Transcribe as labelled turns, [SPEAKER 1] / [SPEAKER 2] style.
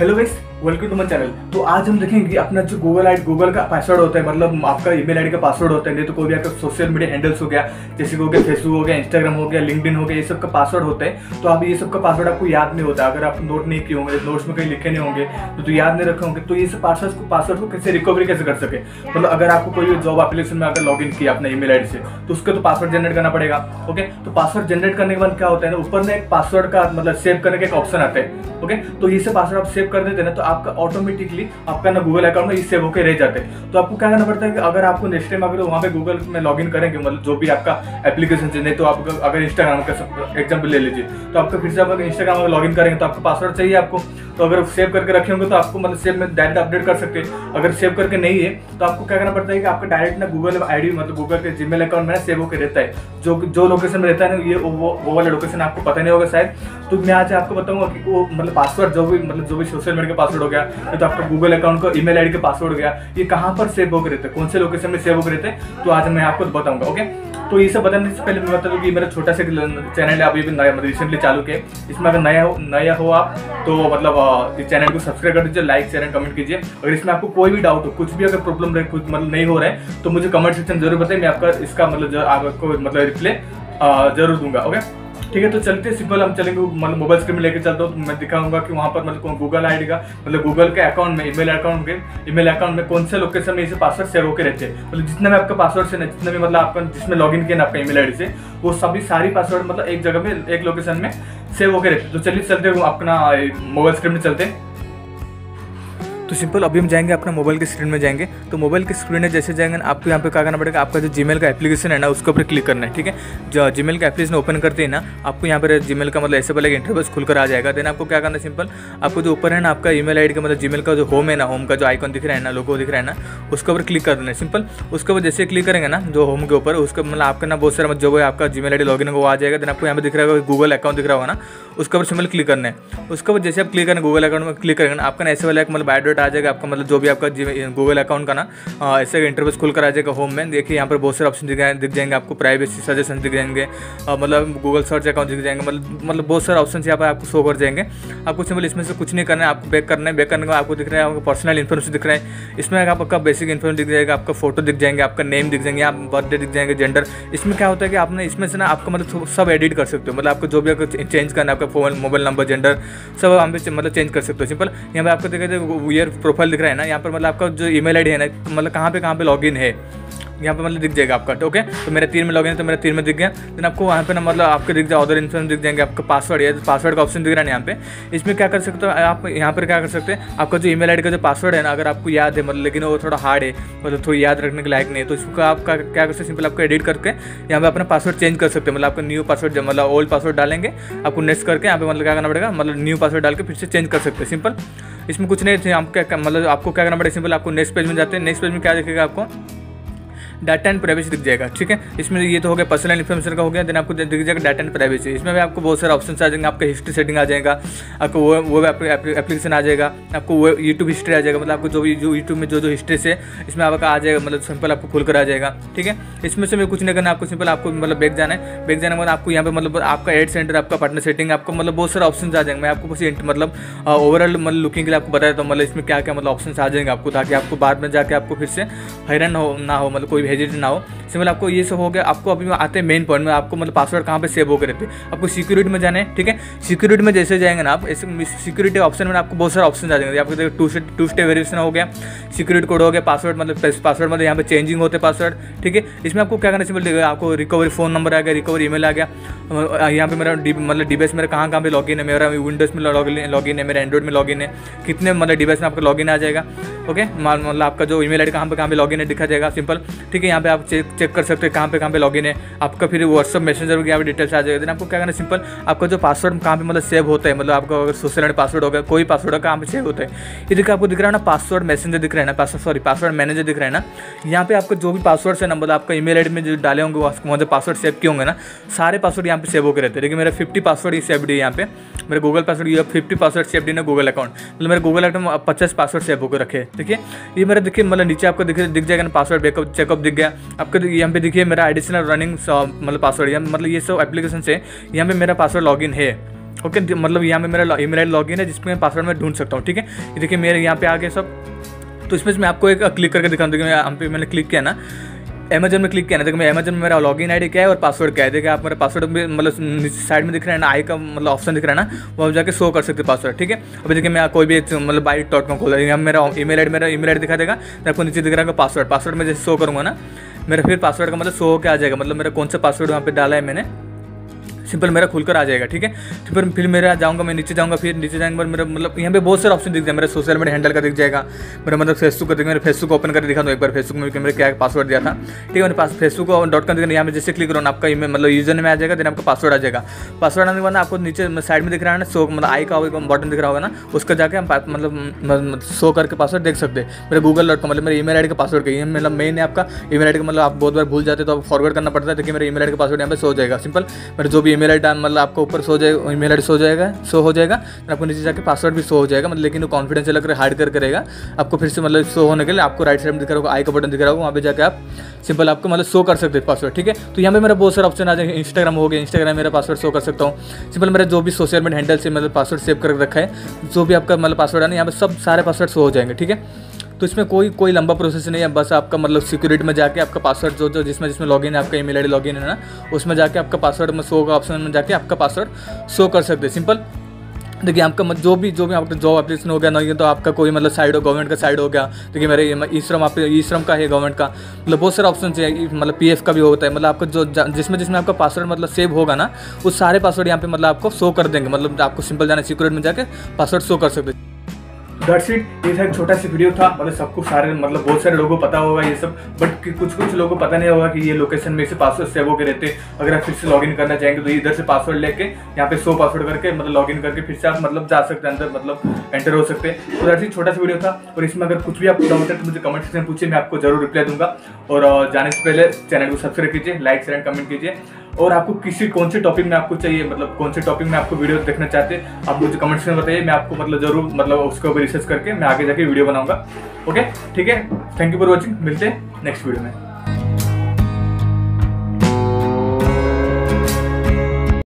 [SPEAKER 1] Hello guys welcome to my channel तो आज हम देखेंगे अपना जो गूगल आई गूगल का पासवर्ड होता है मतलब आपका ईमेल आईडी का पासवर्ड होता है नहीं तो कोई भी आपका सोशल मीडिया हैंडल्स हो गया जैसे कि हो गया फेसबुक हो गया इंस्टाग्राम हो गया लिंकडिन हो गया ये सब का पासवर्ड होता है। तो आप ये सब का पासवर्ड आपको याद नहीं होता अगर आप नोट नहीं किए होंगे नोट्स में कहीं लिखे नहीं होंगे तो, तो याद नहीं रखे होंगे तो ये सब पासवर्ड को पासवर्ड को कैसे रिकवरी कैसे कर सके? मतलब अगर आपको कोई जॉब एप्लीकेशन में अगर लॉग इन किया अपना ईमेल आईडी से तो उसका तो पासवर्ड जनरेट करना पड़ेगा ओके तो पासवर्ड जनरेट करने के बाद क्या होता है ना ऊपर में एक पासवर्ड का मतलब सेव करने का एक ऑप्शन आता है ओके तो ये से पासवर्ड आप सेव कर देते ना तो आपका ऑटोमेटिकली आपका ना गूगल अकाउंट में सेव होकर रह जाते हैं। तो आपको क्या करना पड़ता है कि अगर आपको नेक्स्ट टाइम अगर वहाँ पे गूगल में लॉग इन करेंगे मतलब जो भी आपका एप्लीकेशन नहीं तो आप अगर इंस्टाग्राम का एग्ज़ाम्पल ले लीजिए। तो आपको फिर से अगर इंस्टाग्राम में लॉग इन करेंगे तो आपको पासवर्ड चाहिए आपको। तो अगर सेव करके रखे होंगे तो आपको मतलब सेव में डायरेक्ट अपडेट कर सकते हैं। अगर सेव करके नहीं है तो आपको क्या करना पड़ता है कि आपका डायरेक्ट ना गूगल आईडी मतलब गूगल के जीमेल अकाउंट में सेव होकर रहता है। जो जो लोकेशन में रहता है ना, ये वो वो वाला लोकेशन आपको पता नहीं होगा शायद। तो मैं आज आपको बताऊँगा कि वो मतलब पासवर्ड जो भी मतलब जो भी सोशल मीडिया का पासवर्ड हो गया या तो आपका गूगल अकाउंट का ईमेल आईडी का पासवर्ड हो गया। ये कहाँ पर सेव होकर रहते हैं? कौन से लोकेशन में सेव होकर रहते हैं? तो आज मैं आपको बताऊँगा ओके तो ये सब बताने से पहले मैं बता दूँ कि मेरा छोटा सा चैनल है, अभी भी नया मतलब रिसेंटली चालू किया इसमें अगर नया हो नया हो आप तो मतलब इस चैनल को सब्सक्राइब कर दीजिए लाइक शेयर एंड कमेंट कीजिए। अगर इसमें आपको कोई भी डाउट हो, कुछ भी अगर प्रॉब्लम रहे, कुछ मतलब नहीं हो रहा है तो मुझे कमेंट सेक्शन ज़रूर बताइए मैं आपका इसका मतलब आपको मतलब रिप्लाई ज़रूर दूँगा ओके ठीक है तो चलते सिंपल हम चलेंगे मतलब मोबाइल स्क्रीन में लेकर चलता हूँ तो मैं दिखाऊँगा कि वहाँ पर मतलब गूगल आईडी का मतलब गूगल के अकाउंट में ईमेल अकाउंट के ईमेल अकाउंट में कौन से लोकेशन में इसे पासवर्ड सेव होकर रहते हैं। मतलब जितने भी आपका पासवर्ड से ना जितने भी मतलब आपका, जिसमें लॉग इन किया ना आपका ईमेल आईडी से, वो सभी सारी पासवर्ड मतलब एक जगह में, एक लोकेशन में सेव होकर रहते तो चलिए, चलते अपना मोबाइल स्क्रीन में चलते हैं। तो सिंपल अभी हम जाएँगे अपना मोबाइल के स्क्रीन में जाएँगे। तो मोबाइल के स्क्रीन में जैसे जाएँगे, आपको यहाँ पे क्या करना पड़ेगा? आपका जो जीमेल का एप्लीकेशन है ना, उसके ऊपर क्लिक करना है, ठीक है? जो जीमेल का एप्लीकेशन ओपन करते हैं ना, आपको यहाँ पर जीमेल का मतलब ऐसे पहले इंटरव्यूस खुलकर आ जाएगा। देन आपको क्या करना है सिंपल आपको जो ऊपर है ना, आपका ईमेल आईडी का मतलब जीमेल का जो होम है ना होम का जो आइकन दिख रहा है ना लोगो दिख रहा है ना, उसके ऊपर क्लिक कर देना है सिंपल उसके ऊपर जैसे क्लिक करेंगे ना, जो होम के ऊपर, उसका मतलब आपका ना बहुत सारा मतलब जो है आपका जीमेल आईडी लॉगिन वो आ जाएगा। देन आपको यहाँ पर दिख रहा होगा गूगल अकाउंट दिख रहा होगा ना, उसके ऊपर सिंपल क्लिक करना है। उसके ऊपर जैसे आप क्लिक करें गूगल अकाउंट में क्लिक करेंगे ना, आपका ऐसे वाला एक मतलब बायोडाटा आ जाएगा आपका मतलब जो भी आपका गूगल अकाउंट का ना ऐसे इंटरव्यूज़ खुल कर आ जाएगा होम में। देखिए, यहाँ पर बहुत सारे ऑप्शन दिख दिख जाएँगे आपको प्राइवेसी सजेशन दिख जाएँगे मतलब गूगल सर्च अकाउंट दिख जाएँगे मतलब मतलब बहुत सारे ऑप्शन यहाँ पर आपको शो कर जाएँगे। आपको सिंपल इसमें से कुछ नहीं करना है, आपको बैक करना है बैक करने का आपको दिख रहा है, आपको पर्सनल इन्फॉर्मेशन दिख रहा है। इसमें आपका बेसिक इन्फॉर्मेशन दिख जाएगा, आपका फ़ोटो दिख जाएँगे, आपका नेम दिख जाएँगे, आप बर्थडे दिख जाएँगे जेंडर इसमें क्या होता है कि आपने इसमें से ना आपका मतलब सब एडिट कर सकते हो। मतलब आपको जो भी आपको चेंज करना है, आपका फ़ोन मोबाइल नंबर जेंडर सब हम मतलब चेंज कर सकते हो। सिंपल यहाँ पे आपको देखा जाए ईयर प्रोफ़ाइल दिख रहा है ना, यहाँ पर मतलब आपका जो ईमेल आईडी है ना मतलब कहाँ पे कहाँ पे लॉगिन है, यहाँ पे मतलब दिख जाएगा आपका ओके तो मेरे तीन में लॉगिन है तो मेरा तीन में दिख गया। देन आपको वहाँ पे ना मतलब आपके दिख जाए अदर इन्फॉर्मेशन दिख जाएँगे, आपका पासवर्ड है पासवर्ड का ऑप्शन दिख रहा है यहाँ पे। इसमें क्या कर सकते हो, आप यहाँ पर क्या कर सकते हैं, आपका जो ईमेल आईडी का जो पासवर्ड है ना, अगर आपको याद है मतलब लेकिन वो थोड़ा हार्ड है मतलब थोड़ी याद रखने के लायक नहीं है तो इसको आपका क्या कर सकते सिंपल आपको एडिट करके यहाँ पे अपना पासवर्ड चेंज कर सकते हैं मतलब आपका न्यू पासवर्ड मतलब ओल्ड पासवर्ड डालेंगे, आपको नेक्स्ट करके यहाँ पे मतलब क्या करना पड़ेगा मतलब न्यू पासवर्ड डाल के फिर से चेंज कर सकते हैं सिंपल इसमें कुछ नहीं थे आपको क्या मतलब आपको क्या करना पड़ेगा? सिंपल आपको नेक्स्ट पेज में जाते हैं। नेक्स्ट पेज में क्या देखेगा आपको? डाटा एंड प्राइवेसी दिख जाएगा, ठीक है? इसमें ये तो हो गया पर्सनल इन्फॉर्मेशन का हो गया देन आपको दिख जाएगा डाटा एंड प्राइवेसी इसमें भी आपको बहुत सारे ऑप्शन आ जाएँगे, आपका हिस्ट्री सेटिंग आ जाएगा, आपको वो वो एप्लीकेशन आ जाएगा, आपको वो यूट्यूब हिस्ट्री आ जाएगा मतलब आपको जो भी, जो यूट्यूब में जो जो हिस्ट्री से इसमें आपका आ जाएगा मतलब सिंपल आपको खुल कर आ जाएगा, ठीक है? इसमें से मैं कुछ नहीं करना, आपको सिंपल आपको मतलब बैग जाना है। बैग जाने के बाद आपको यहाँ पे मतलब आपका एड सेंटर आपका पार्टनर सेटिंग आपको मतलब बहुत सारे ऑप्शन आ जाएँगे। मैं आपको बस मतलब ओवरऑल मतलब लुकिंग के लिए आपको बताया तो मतलब इसमें क्या क्या मतलब ऑप्शन आ जाएँगे आपको, ताकि आपको बाद में जाके आपको फिर से हैरान हो, ना हो मतलब कोई हेजिट ना हो। सिंपल आपको ये सब हो गया। आपको अभी आते हैं मेन पॉइंट में। आपको मतलब पासवर्ड कहाँ पे सेव होकर रहते आपको सिक्योरिटी में जाना ठीक है? सिक्योरिटी में जैसे जाएँगे ना आप, ऐसे सिक्योरिटी ऑप्शन में आपको बहुत सारे ऑप्शन आ जाएँगे। आपको two step two step variation हो गया सिक्योरिटी कोड हो गया पासवर्ड मतलब पासवर्ड मतलब यहाँ पे चेंजिंग होते पासवर्ड ठीक है? इसमें आपको क्या करना सिंपल देखिए आपको रिकवरी फ़ोन नंबर आ गया रिकवरी ईमेल आ गया। यहाँ पे मेरा मतलब डिवाइस मेरा कहाँ कहाँ पे लॉगिन है? मेरा विंडोज़ में लॉग लॉगिन है, मेरा एंड्रॉइड में लॉगिन है। कितने मतलब डिवाइस में आपका लॉगिन आ जाएगा? ओके मतलब आपका जो ईमेल आईडी कहाँ पे कहाँ पे लॉगिन है, दिखा जाएगा सिंपल ठीक है? यहाँ पे आप चेक चेक कर सकते हैं कहाँ पे कहाँ पे लॉगिन है। आपका फिर व्हाट्सअप मैसेंजर वगैरह पे डिटेल्स आ जाएगा। आपको क्या करना सिंपल आपका जो पासवर्ड कहाँ पे मतलब सेव होता है मतलब आपका अगर सोशल पासवर्ड होगा, कोई पासवर्ड होगा, कहाँ पे सेव होता है। देखिए आपको दिख रहा है ना पासवर्ड मैसेंजर दिख रहा है ना पासवर्ड सॉरी पासवर्ड मैनेजर दिख रहा है ना। यहाँ पे आपका जो भी पासवर्ड है ना मतलब आपका ईमेल आईडी में जो डाले होंगे, वहाँ जो पासवर्ड सेव किए होंगे ना, सारे पासवर्ड यहाँ पे सेव होकर रहते हैं। लेकिन मेरा फिफ्टी पासवर्ड ही सेव्ड है यहाँ पे। मेरे गूगल पासवर्ड ये फिफ्टी पासवर्ड सेव्ड है ना गूगल अकाउंट मतलब मेरे गूगल अकाउंट में पचास पासवर्ड सेव होकर रखे ठीक है? ये मेरा देखिए मतलब नीचे आपको दिख दिख जाएगा ना पासवर्ड बैकअप चेकअप दिख गया। आपके यहाँ पे देखिए मेरा एडिशनल रनिंग मतलब पासवर्ड मतलब ये सब एप्लीकेशन से यहाँ पे मेरा पासवर्ड लॉगिन है। ओके मतलब यहाँ पे मेरा आई लॉगिन है, जिसमें पासवर्ड मैं ढूंढ सकता हूँ, ठीक है? देखिए मेरे यहाँ पे आ गए सब। तो इसमें मैं आपको एक क्लिक करके दिखाऊँ, देखिए यहाँ पे मैंने क्लिक किया ना। अमेजन में क्लिक किया देखो मैं अमेजन में मेरा लॉगिन आईडी क्या है और पासवर्ड क्या है? देखिए आप मेरा पासवर्ड मतलब साइड में दिख रहा है ना आई का मतलब ऑप्शन दिख रहा है ना वो जाकर शो कर सकते पासवर्ड ठीक है? अभी देखिए मैं कोई भी मतलब बाइट डॉट कॉम खोल यहाँ मेरा ई मेल मेरा ई मेल दिखा देगा आपको नीचे दिख रहा है पासवर्ड पासवर्ड में जैसे शो करूँगा ना, मेरा फिर पासवर्ड का मतलब शो होकर आ जाएगा मतलब मेरा कौन सा पासवर्ड वहाँ पर डाला है मैंने? सिंपल मेरा खुलकर आ जाएगा, ठीक है? फिर फिर मेरा जाऊँगा, मैं नीचे जाऊँगा, फिर नीचे जाएँगे मेरा मतलब यहाँ पे बहुत सारे ऑप्शन दिख जाए मेरा सोशल मीडिया हैंडल का दिख जाएगा, मेरा मतलब फेसबुक का दिख मेरे फेसबुक ओपन कर दिखा दो एक बार। फेसबुक में मेरे क्या पासवर्ड दिया था? ठीक है पास फेसबुक डॉट कॉम यहाँ में जैसे क्लिक करो आपका मतलब यूज़र में आ जाएगा देन आपका पासवर्ड आ जाएगा। पासवर्ड आने के बाद आपको नीचे साइड में दिख रहा है ना सो मतलब आई का बटन दिख रहा होगा ना, उसका जाकर हम मतलब शो करके पासवर्ड देख सकते हैं। मेरे गूगल डॉट कॉम मतलब मेरे ईमेल आईडी का पासवर्ड का मतलब मेन है आपका। ईमेल आईडी का मतलब आप बहुत बार भूल जाते तो आप फॉरवर्ड करना पड़ता है देखिए मेरे ईमेल आईडी का पासवर्ड यहाँ पे सो जाएगा। सिंपल मेरे जो भी ईमेल आईडी मतलब आपको ऊपर सो जाएगा ईमेल आई शो जाएगा शो हो जाएगा फिर आपको नीचे जाकर पासवर्ड भी शो हो जाएगा मतलब लेकिन वो कॉन्फिडेंशियल अगर हाइड कर करेगा। आपको फिर से मतलब शो होने के लिए आपको राइट साइड में दिख रहा होगा आई का बटन दिख रहा होगा, वहाँ पे जाकर आप सिंपल आपको मतलब शो कर सकते हैं पासवर्ड ठीक है? तो यहाँ पे मेरा बहुत सारा ऑप्शन आ जाएगा इंस्टाग्राम हो गया इंस्टाग्राम मेरा पासवर्ड शो कर सकता हूँ। सिंपल मेरा जो भी सोशल मीडिया हैंडल से मतलब पासवर्ड सेव कर रखा है, जो भी आपका मतलब पासवर्ड है ना यहाँ पर सब सारे पासवर्ड शो हो जाएँगे, ठीक है? तो इसमें कोई कोई लंबा प्रोसेस नहीं है, बस आपका मतलब सिक्योरिटी में जाके आपका पासवर्ड जो जो जिसमें जिसमें लॉगिन है, आपका ईमेल आईडी लॉगिन है ना, उसमें जाके आपका पासवर्ड में शो का ऑप्शन में जाके आपका पासवर्ड शो कर सकते हैं। सिंपल देखिए, आपका मत, जो भी जो भी आपका जॉब एप्लीकेशन हो गया, नहीं तो आपका कोई मतलब साइड हो गवर्नमेंट का साइड हो गया। देखिए, मेरे ई श्रम आप ई श्रम का है गवर्नमेंट का। मतलब बहुत सारे ऑप्शन है मतलब पीएफ का भी होता है। मतलब आपका जो जिसमें जिसमें आपका पासवर्ड मतलब सेव होगा ना, उस सारे पासवर्ड यहाँ पे मतलब आपको शो कर देंगे। मतलब आपको सिंपल जाना सिक्योरिटी में जाकर पासवर्ड शो कर सकते दैट्स इट ये था एक छोटा सा वीडियो था। मतलब सबको सारे मतलब बहुत सारे लोगों को पता होगा ये सब। बट कुछ कुछ लोगों को पता नहीं होगा कि ये लोकेशन में से पासवर्ड सेव होकर रहते। अगर आप फिर से लॉगिन करना चाहेंगे तो इधर से पासवर्ड लेके, यहाँ पे सो पासवर्ड करके मतलब लॉगिन करके फिर से आप मतलब जा सकते हैं अंदर मतलब एंटर हो सकते हैं। तो दैट्स इट छोटा सा वीडियो था। और इसमें अगर कुछ भी आपको डाउट है तो मुझे कमेंट सेक्शन पूछिए, मैं आपको ज़रूर रिप्लाई दूँगा। और जाने से पहले चैनल को सब्सक्राइब कीजिए लाइक शेयर कमेंट कीजिए। और आपको किसी कौन से टॉपिक में आपको चाहिए मतलब कौन से टॉपिक में आपको वीडियो देखना चाहते हैं, आप मुझे कमेंट्स में बताइए, मैं आपको मतलब ज़रूर मतलब उसके ऊपर रिसर्च करके मैं आगे जाके वीडियो बनाऊँगा। ओके ठीक है? थैंक यू फॉर वॉचिंग मिलते हैं नेक्स्ट वीडियो में।